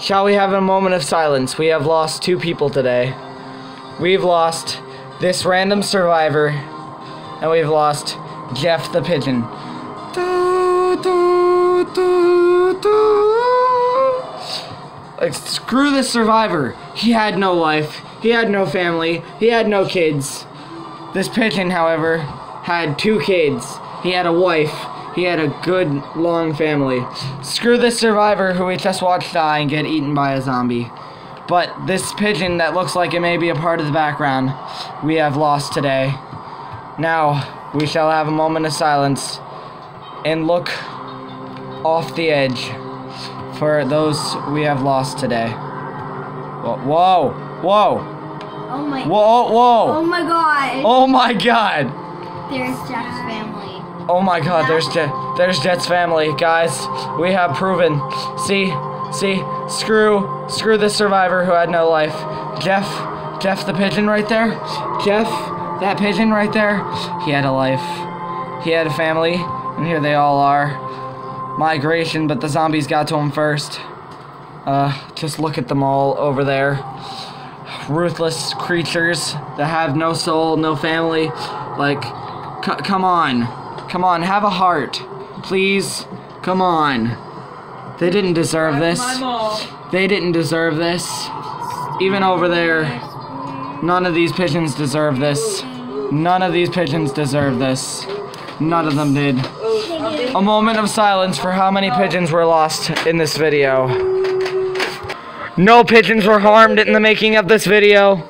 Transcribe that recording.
Shall we have a moment of silence? We have lost two people today. We've lost this random survivor, and we've lost Jeff the pigeon. Like, screw this survivor. He had no life. He had no family. He had no kids. This pigeon, however, had two kids. He had a wife. He had a good, long family. Screw this survivor who we just watched die and get eaten by a zombie. But this pigeon that looks like it may be a part of the background, we have lost today. Now, we shall have a moment of silence and look off the edge for those we have lost today. Whoa, whoa, whoa, Oh my. whoa, Oh my god. Oh my god. There's Jeff's family. Oh my god, there's Jet, there's Jet's family, guys. We have proven. See, see, screw, screw the survivor who had no life. Jeff, Jeff the pigeon right there. Jeff, that pigeon right there. He had a life. He had a family, and here they all are. Migration, but the zombies got to him first. Uh, just look at them all over there. Ruthless creatures that have no soul, no family. Like, come on. Come on, have a heart. Please. Come on. They didn't deserve this. They didn't deserve this. Even over there, none of these pigeons deserve this. None of these pigeons deserve this. None of them did. A moment of silence for how many pigeons were lost in this video. No pigeons were harmed in the making of this video.